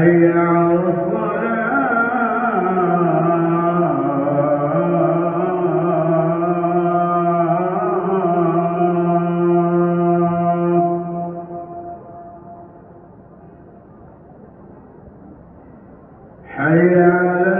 حي على